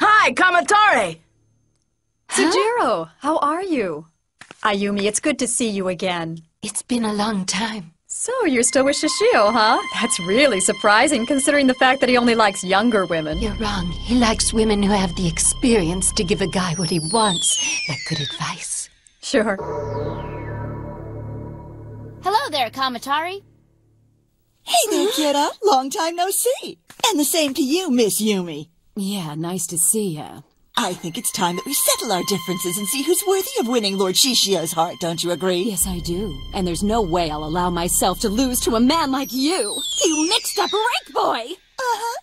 Hi, Kamatari! Sojiro, how are you? Ayumi, it's good to see you again. It's been a long time. So, you're still with Shishio, huh? That's really surprising considering the fact that he only likes younger women. You're wrong. He likes women who have the experience to give a guy what he wants, like good advice. Sure. Hello there, Kamatari. Hey there, kiddo. Long time no see. And the same to you, Miss Yumi. Yeah, nice to see ya. I think it's time that we settle our differences and see who's worthy of winning Lord Shishio's heart, don't you agree? Yes, I do. And there's no way I'll allow myself to lose to a man like you. You mixed up rake boy! Uh-huh.